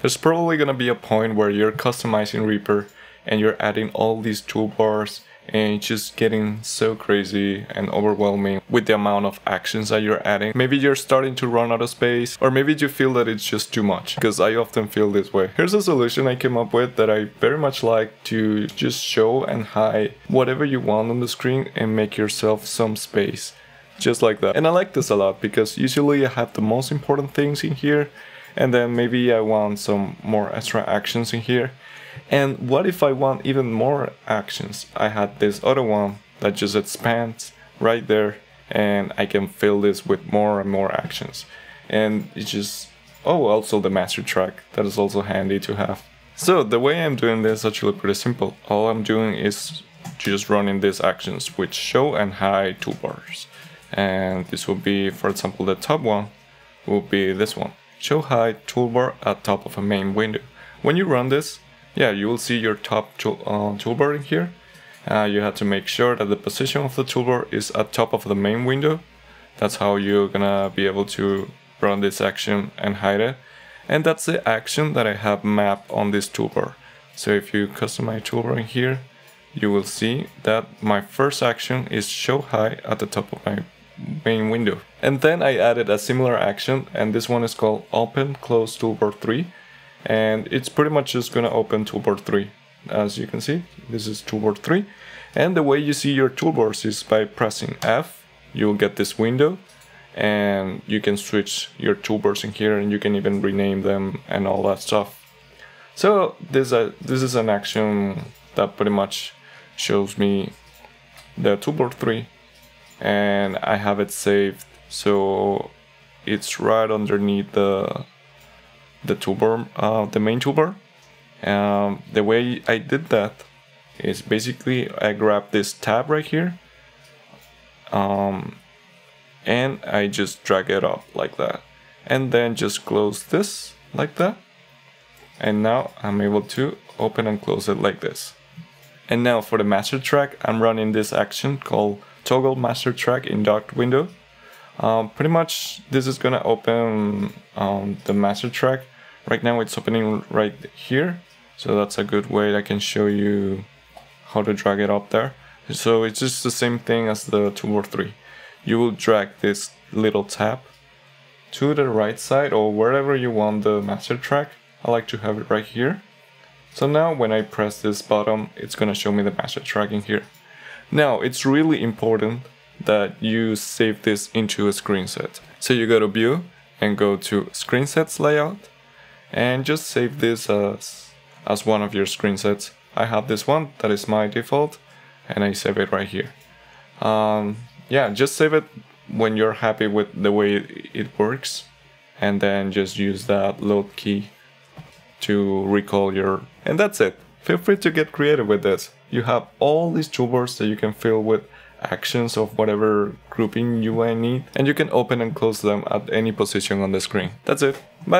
There's probably gonna be a point where you're customizing Reaper and you're adding all these toolbars and just getting so crazy and overwhelming with the amount of actions that you're adding. Maybe you're starting to run out of space or maybe you feel that it's just too much because I often feel this way. Here's a solution I came up with that I very much like to just show and hide whatever you want on the screen and make yourself some space just like that. And I like this a lot because usually I have the most important things in here and then maybe I want some more extra actions in here and what if I want even more actions? I had this other one that just expands right there and I can fill this with more and more actions. And it's just, oh, also the master track, that is also handy to have. So the way I'm doing this is actually pretty simple. All I'm doing is just running these actions with show and hide toolbars. And this will be, for example, the top one will be this one. Show hide toolbar at top of a main window. When you run this, yeah, you will see your top tool, uh, toolbar in here. Uh, you have to make sure that the position of the toolbar is at top of the main window. That's how you're gonna be able to run this action and hide it. And that's the action that I have mapped on this toolbar. So if you customize toolbar in here, you will see that my first action is show hide at the top of my main window. And then I added a similar action and this one is called open close toolbar 3 and it's pretty much just gonna open toolbar 3 as you can see this is toolbar 3 and the way you see your toolbars is by pressing F you'll get this window and you can switch your toolbars in here and you can even rename them and all that stuff. So this, uh, this is an action that pretty much shows me the toolbar 3 and I have it saved. So it's right underneath the the toolbar, uh, the main toolbar. Um, the way I did that is basically I grab this tab right here um, and I just drag it up like that. And then just close this like that. And now I'm able to open and close it like this. And now for the master track I'm running this action called toggle master track in docked window. Um, pretty much this is gonna open um, the master track. Right now it's opening right here. So that's a good way I can show you how to drag it up there. So it's just the same thing as the 2 or 3 you will drag this little tab to the right side or wherever you want the master track. I like to have it right here. So now when I press this button it's gonna show me the master track in here now it's really important that you save this into a screen set. So you go to view and go to screen sets layout and just save this as, as one of your screen sets. I have this one that is my default and I save it right here. Um, yeah, just save it when you're happy with the way it works and then just use that load key to recall your and that's it. Feel free to get creative with this. You have all these toolbars that you can fill with actions of whatever grouping you might need and you can open and close them at any position on the screen. That's it. Bye!